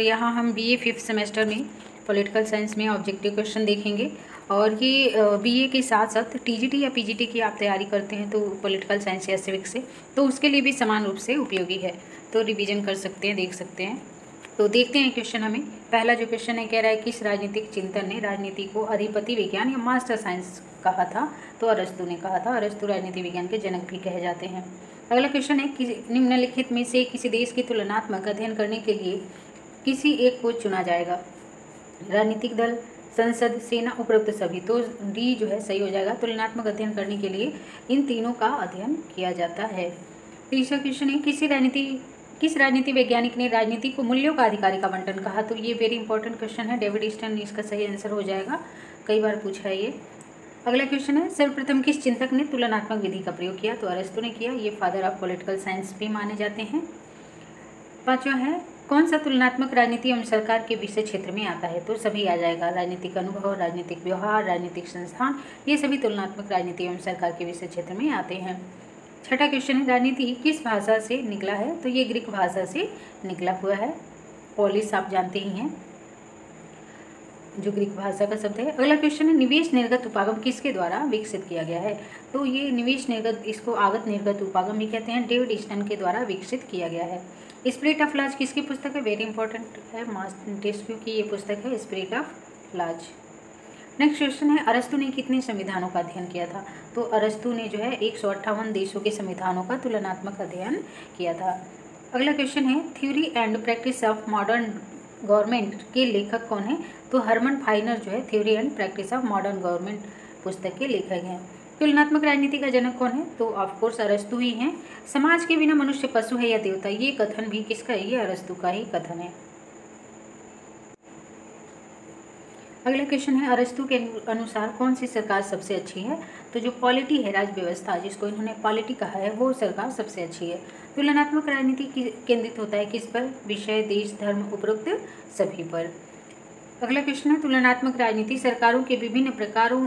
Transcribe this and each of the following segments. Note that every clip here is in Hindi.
यहाँ हम बीए फिफ्थ सेमेस्टर में पॉलिटिकल साइंस में ऑब्जेक्टिव क्वेश्चन देखेंगे। और ये बीए के साथ साथ टीजीटी या पीजीटी की आप तैयारी करते हैं तो पॉलिटिकल साइंस या सिविक से तो उसके लिए भी समान रूप से उपयोगी है। तो रिवीजन कर सकते हैं, देख सकते हैं। तो देखते हैं क्वेश्चन हमें। पहला जो क्वेश्चन है, कह रहा है किस राजनीतिक चिंतन ने राजनीति को अधिपति विज्ञान या मास्टर साइंस कहा था तो अरस्तु ने कहा था। अरस्तु राजनीति विज्ञान के जनक भी कहे जाते हैं। अगला क्वेश्चन है कि निम्नलिखित में से किसी देश की तुलनात्मक अध्ययन करने के लिए किसी एक को चुना जाएगा। राजनीतिक दल, संसद, सेना, उपरोक्त सभी तो डी जो है सही हो जाएगा। तुलनात्मक तो अध्ययन करने के लिए इन तीनों का अध्ययन किया जाता है। तीसरा क्वेश्चन है, किसी राजनीति, किस राजनीति वैज्ञानिक ने राजनीति को मूल्यों का अधिकारी का बंटन कहा? तो ये वेरी इंपॉर्टेंट क्वेश्चन है। डेविड ईस्टन इसका सही आंसर हो जाएगा। कई बार पूछा है ये। अगला क्वेश्चन है, सर्वप्रथम किस चिंतक ने तुलनात्मक विधि का प्रयोग किया? तो अरस्तु ने किया। ये फादर ऑफ़ पॉलिटिकल साइंस भी माने जाते हैं। पाँचवा है कौन सा तुलनात्मक राजनीति एवं सरकार के विषय क्षेत्र में आता है? तो सभी आ जाएगा। राजनीतिक अनुभव, राजनीतिक व्यवहार, राजनीतिक संस्थान, ये सभी तुलनात्मक राजनीति एवं सरकार के विषय क्षेत्र में आते हैं। छठा क्वेश्चन है, राजनीति किस भाषा से निकला है? तो ये ग्रीक भाषा से निकला हुआ है। पॉलिस आप जानते ही हैं। जो ग्रीक भाषा का शब्द है। अगला क्वेश्चन है, निवेश निर्गत उपागम किसके द्वारा विकसित किया गया है? तो ये निवेश निर्गत, इसको आगत निर्गत उपागम भी कहते हैं डेविड ईस्टन के द्वारा विकसित किया गया है। स्प्रिट ऑफ़ लाज किसकी पुस्तक है? वेरी इंपॉर्टेंट है मास टेस्ट की ये पुस्तक है spirit of laws next question है, अरस्तु ने कितने संविधानों का अध्ययन किया था? तो अरस्तु ने जो है, एक सौ अट्ठावन देशों के संविधानों का तुलनात्मक अध्ययन किया था। अगला क्वेश्चन है theory and practice of modern government के लेखक कौन है? तो हरमन फाइनर जो है theory and practice of modern government पुस्तक के लेखक हैं। तुलनात्मक राजनीति का जनक कौन है? तो ऑफकोर्स अरस्तु ही हैं। समाज के बिना मनुष्य पशु है या देवता, ये कथन भी किसका है? ये अरस्तु का ही कथन है। अगला क्वेश्चन है, अरस्तु के अनुसार कौन सी सरकार सबसे अच्छी है? तो जो पॉलिटी है राज्य व्यवस्था जिसको इन्होंने पॉलिटी कहा है, वो सरकार सबसे अच्छी है। तुलनात्मक राजनीति केंद्रित होता है किस पर? विषय, देश, धर्म, उपरोक्त सभी पर। अगला क्वेश्चन है, तुलनात्मक राजनीति, सरकारों के विभिन्न प्रकारों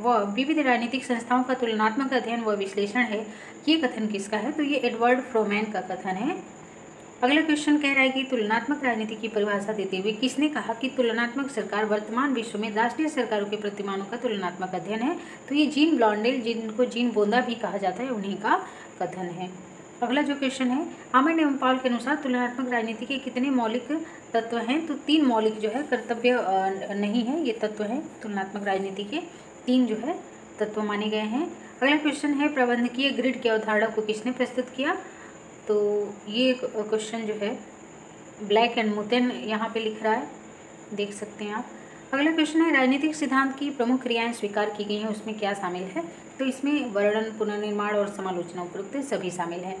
व विविध राजनीतिक संस्थाओं का तुलनात्मक अध्ययन व विश्लेषण है। ये कथन किसका है? तो ये एडवर्ड फ्रोमैन का कथन है। अगला क्वेश्चन कह रहा है कि तुलनात्मक राजनीति की परिभाषा देते हुए किसने कहा कि तुलनात्मक सरकार वर्तमान विश्व में राष्ट्रीय सरकारों के प्रतिमानों का तुलनात्मक अध्ययन है? तो ये जीन ब्लॉन्डेल, जिनको जीन बोंदा भी कहा जाता है, उन्हीं का कथन है। अगला जो क्वेश्चन है, आमिर एवं पाल के अनुसार तुलनात्मक राजनीति के कितने मौलिक तत्व हैं? तो तीन मौलिक जो है, कर्तव्य नहीं है, ये तत्व हैं तुलनात्मक राजनीति के। तीन जो है, तत्व माने गए हैं। अगला क्वेश्चन है, प्रबंधकीय ग्रिड की अवधारणा को किसने प्रस्तुत किया? तो ये क्वेश्चन जो है ब्लैक एंड मुतन यहाँ पे लिख रहा है। देख सकते हैं आप। अगला क्वेश्चन है, राजनीतिक सिद्धांत की प्रमुख क्रियाएँ स्वीकार की गई हैं, उसमें क्या शामिल है? तो इसमें वर्णन, पुनर्निर्माण और समालोचना उपरोक्त सभी शामिल हैं।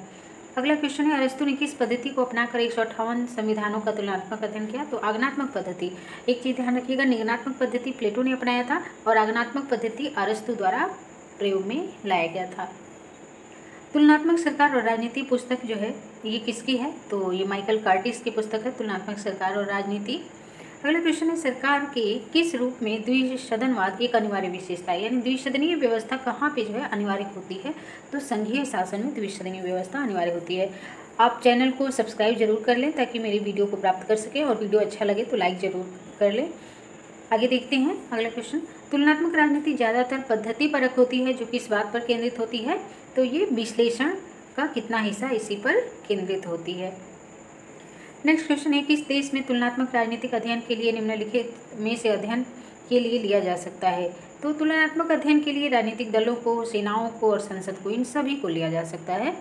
अगला क्वेश्चन है, अरस्तु ने किस पद्धति को अपनाकर एक सौ अट्ठावन संविधानों का तुलनात्मक अध्ययन किया? तो आगनात्मक पद्धति। एक चीज़ ध्यान रखिएगा निगनात्मक पद्धति प्लेटो ने अपनाया था और आगनात्मक पद्धति अरस्तु द्वारा प्रयोग में लाया गया था। तुलनात्मक सरकार और राजनीति पुस्तक जो है, ये किसकी है? तो ये माइकल कार्टिस की पुस्तक है, तुलनात्मक सरकार और राजनीति। अगला क्वेश्चन है, सरकार के किस रूप में द्विसदनवाद एक अनिवार्य विशेषता है? यानी द्विसदनीय व्यवस्था कहाँ पे जो है अनिवार्य होती है? तो संघीय शासन में द्विसदनीय व्यवस्था अनिवार्य होती है। आप चैनल को सब्सक्राइब ज़रूर कर लें ताकि मेरी वीडियो को प्राप्त कर सकें और वीडियो अच्छा लगे तो लाइक ज़रूर कर लें। आगे देखते हैं अगला क्वेश्चन। तुलनात्मक राजनीति ज़्यादातर पद्धति परक होती है, जो किस बात पर केंद्रित होती है। तो ये विश्लेषण का कितना हिस्सा इसी पर केंद्रित होती है। नेक्स्ट क्वेश्चन है किस देश में तुलनात्मक राजनीतिक अध्ययन के लिए निम्नलिखित में से अध्ययन के लिए लिया जा सकता है। तो तुलनात्मक अध्ययन के लिए राजनीतिक दलों को, सेनाओं को और संसद को, इन सभी को लिया जा सकता है।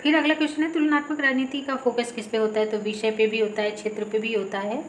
फिर अगला क्वेश्चन है, तुलनात्मक राजनीति का फोकस किस पे होता है? तो विषय पे भी होता है, क्षेत्र पे भी होता है।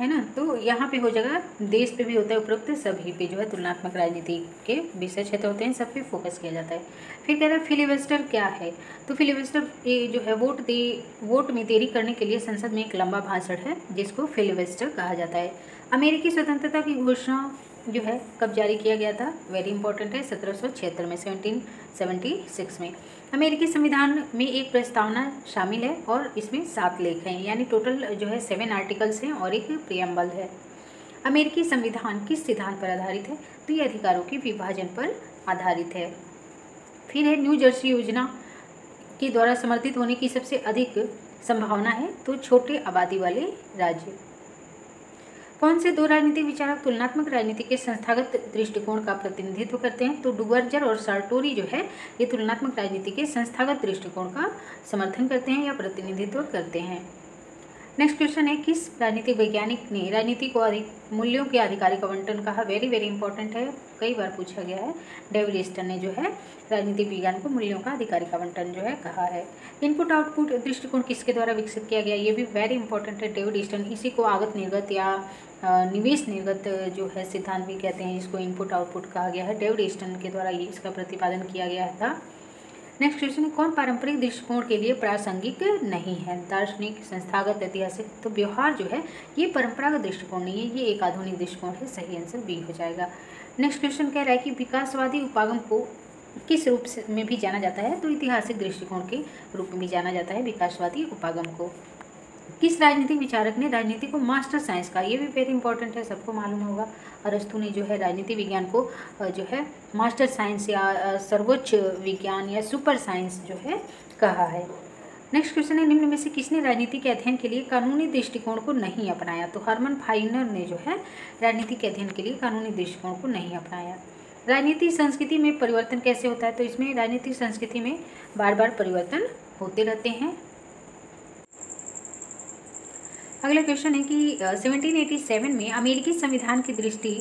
है ना? तो यहाँ पे हो जाएगा, देश पे भी होता है उपरोक्त, सभी पे जो है तुलनात्मक राजनीति के विषय क्षेत्र होते हैं, सब पे फोकस किया जाता है। फिर कह रहा है फिलिवेस्टर क्या है? तो फिलिवेस्टर ये जो है वोट दे वोट में देरी करने के लिए संसद में एक लंबा भाषण है, जिसको फिलिवेस्टर कहा जाता है। अमेरिकी स्वतंत्रता की घोषणा जो है, कब जारी किया गया था? वेरी इंपॉर्टेंट है, सत्रह सौ छिहत्तर में सेवनटीन सेवेंटी सिक्स में। अमेरिकी संविधान में एक प्रस्तावना शामिल है और इसमें सात लेख हैं, यानी टोटल जो है सेवन आर्टिकल्स हैं और एक प्रियम्बल है। अमेरिकी संविधान किस सिद्धांत पर आधारित है? तो ये अधिकारों के विभाजन पर आधारित है। फिर है न्यू जर्सी योजना के द्वारा समर्थित होने की सबसे अधिक संभावना है तो छोटे आबादी वाले राज्य। कौन से दो राजनीतिक विचारक तुलनात्मक राजनीति के संस्थागत दृष्टिकोण का प्रतिनिधित्व करते हैं? तो डुगर्जर और सार्टोरी जो है, ये तुलनात्मक राजनीति के संस्थागत दृष्टिकोण का समर्थन करते हैं या प्रतिनिधित्व करते हैं। नेक्स्ट क्वेश्चन है, किस राजनीतिक वैज्ञानिक ने राजनीति को अधिक मूल्यों के आधिकारिक आवंटन कहा? वेरी वेरी इंपॉर्टेंट है। कई बार पूछा गया है। डेविड ईस्टन ने जो है, राजनीतिक विज्ञान को मूल्यों का आधिकारिक आवंटन जो है कहा है। इनपुट आउटपुट दृष्टिकोण किसके द्वारा विकसित किया गया? ये भी वेरी इंपॉर्टेंट है डेविड ईस्टन इसी को आगत निर्गत या निवेश निर्गत जो है सिद्धांत भी कहते हैं इसको इनपुट आउटपुट कहा गया है। डेविड ईस्टन के द्वारा ये इसका प्रतिपादन किया गया था। नेक्स्ट क्वेश्चन है कौन पारंपरिक दृष्टिकोण के लिए प्रासंगिक नहीं है? दार्शनिक, संस्थागत, ऐतिहासिक तो व्यवहार जो है, ये परंपरागत दृष्टिकोण नहीं है, ये एक आधुनिक दृष्टिकोण है, सही आंसर बी हो जाएगा। नेक्स्ट क्वेश्चन कह रहा है कि विकासवादी उपागम को किस रूप में भी जाना जाता है? तो ऐतिहासिक दृष्टिकोण के रूप में भी जाना जाता है विकासवादी उपागम को। किस राजनीतिक विचारक ने राजनीति को मास्टर साइंस का ये भी वेरी इंपॉर्टेंट है, सबको मालूम होगा। अरस्तु ने जो है राजनीति विज्ञान को जो है मास्टर साइंस या सर्वोच्च विज्ञान या सुपर साइंस जो है कहा है। नेक्स्ट क्वेश्चन है, निम्न में से किसने राजनीति के अध्ययन के लिए कानूनी दृष्टिकोण को नहीं अपनाया? तो हरमन फाइनर ने जो है राजनीति के अध्ययन के लिए कानूनी दृष्टिकोण को नहीं अपनाया। राजनीति संस्कृति में परिवर्तन कैसे होता है? तो इसमें राजनीतिक संस्कृति में बार बार परिवर्तन होते रहते हैं। अगला क्वेश्चन है कि सेवनटीन एटी सेवन में अमेरिकी संविधान की दृष्टि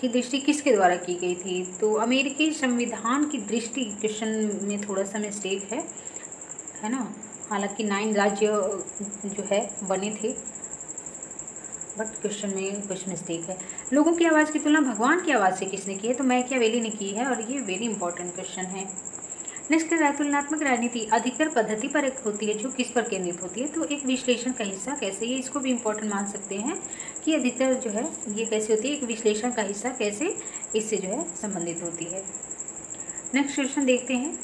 की दृष्टि किसके द्वारा की गई थी? तो अमेरिकी संविधान की दृष्टि क्वेश्चन में थोड़ा सा मिस्टेक है है ना? हालाँकि नाइन राज्य जो है, बने थे बट क्वेश्चन में कुछ मिस्टेक है। लोगों की आवाज़ की तुलना भगवान की आवाज़ से किसने की है? तो मैं क्या वेली ने की है, और ये वेरी इंपॉर्टेंट क्वेश्चन है। नेक्स्ट है तुलनात्मक राजनीति अधिकतर पद्धति पर एक होती है, जो किस पर केंद्रित होती है? तो एक विश्लेषण का हिस्सा कैसे ये इसको भी इम्पोर्टेंट मान सकते हैं कि अधिकतर जो है, ये कैसे होती है? एक विश्लेषण का हिस्सा कैसे इससे जो है संबंधित होती है? नेक्स्ट क्वेश्चन देखते हैं।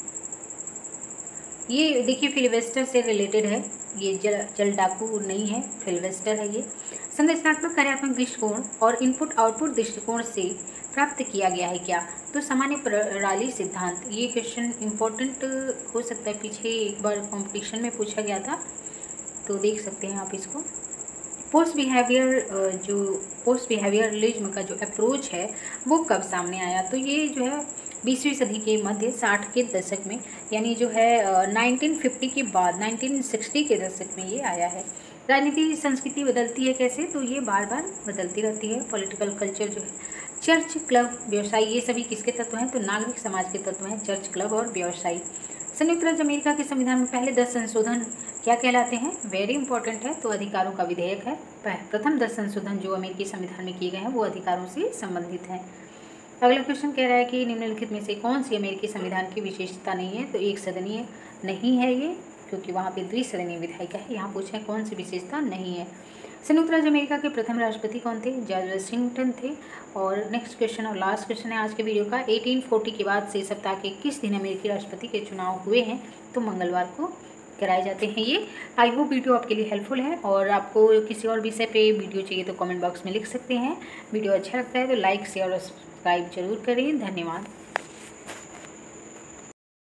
ये देखिए, फिलवेस्टर से रिलेटेड है। ये जल जल डाकू नहीं है, फिलवेस्टर है ये। संरचनात्मक कार्यात्मक दृष्टिकोण और इनपुट आउटपुट दृष्टिकोण से प्राप्त किया गया है क्या? तो सामान्य प्रणाली सिद्धांत, ये क्वेश्चन इम्पोर्टेंट हो सकता है। पीछे एक बार कॉम्पिटिशन में पूछा गया था तो देख सकते हैं आप इसको। पोस्ट बिहेवियर जो पोस्ट बिहेवियरलिज्म का जो अप्रोच है, वो कब सामने आया? तो ये जो है, बीसवीं सदी के मध्य साठ के दशक में, यानी जो है नाइनटीन फिफ्टी के बाद, नाइनटीन सिक्सटी के दशक में ये आया है। राजनीति संस्कृति बदलती है कैसे? तो ये बार बार बदलती रहती है। पॉलिटिकल कल्चर जो है चर्च क्लब व्यवसाय, ये सभी किसके तत्व हैं? तो नागरिक समाज के तत्व हैं चर्च क्लब और व्यवसायी। संयुक्त राज्य अमेरिका के संविधान में पहले दस संशोधन क्या कहलाते हैं? वेरी इंपॉर्टेंट है तो अधिकारों का विधेयक है। प्रथम दस संशोधन जो अमेरिकी संविधान में किए गए हैं, वो अधिकारों से संबंधित हैं। अगला क्वेश्चन कह रहा है कि निम्नलिखित में से कौन सी अमेरिकी संविधान की विशेषता नहीं है? तो एक सदनीय नहीं है ये। क्योंकि वहाँ पे द्विसदनीय विधायिका है। यहाँ पूछें कौन सी विशेषता नहीं है। संयुक्त राज्य अमेरिका के प्रथम राष्ट्रपति कौन थे? जॉर्ज वाशिंगटन थे। और नेक्स्ट क्वेश्चन और लास्ट क्वेश्चन है आज के वीडियो का। 1840 के बाद से सप्ताह के किस दिन अमेरिकी राष्ट्रपति के चुनाव हुए हैं। तो मंगलवार को कराए जाते हैं ये। आई होप वीडियो आपके लिए हेल्पफुल है। और आपको किसी और विषय पे वीडियो चाहिए तो कमेंट बॉक्स में लिख सकते हैं। वीडियो अच्छा लगता है तो लाइक शेयर और सब्सक्राइब ज़रूर करें। धन्यवाद।